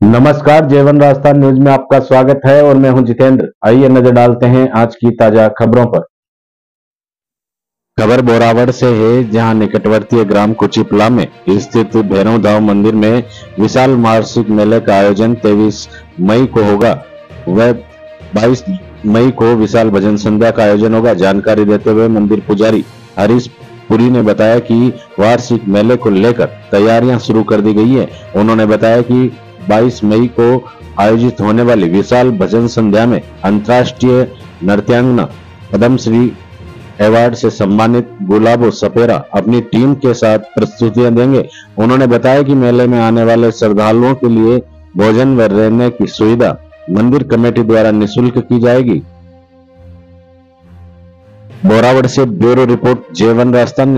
नमस्कार जेवन राजस्थान न्यूज़ में आपका स्वागत है और मैं हूँ जितेंद्र। आइए नज़र डालते हैं आज की ताज़ा खबरों पर। खबर बोरावड़ से है, जहाँ निकटवर्ती ग्राम कुचिपला में स्थित भैरव धाम मंदिर में विशाल वार्षिक मेले का आयोजन 23 मई को होगा। वह 22 मई को विशाल भजन संध्या का आयोजन होगा। जानकारी देते हुए मंदिर पुजारी हरीश पुरी ने बताया कि वार्षिक मेले को लेकर तैयारियाँ शुरू कर दी गई है। उन्होंने बताया कि 22 मई को आयोजित होने वाली विशाल भजन संध्या में अंतर्राष्ट्रीय नृत्यांगना पद्मश्री अवार्ड से सम्मानित गुलाबो सपेरा अपनी टीम के साथ प्रस्तुतियाँ देंगे। उन्होंने बताया कि मेले में आने वाले श्रद्धालुओं के लिए भोजन व रहने की सुविधा मंदिर कमेटी द्वारा निशुल्क की जाएगी। बोरावड़ से ब्यूरो रिपोर्ट जेवन राजस्थान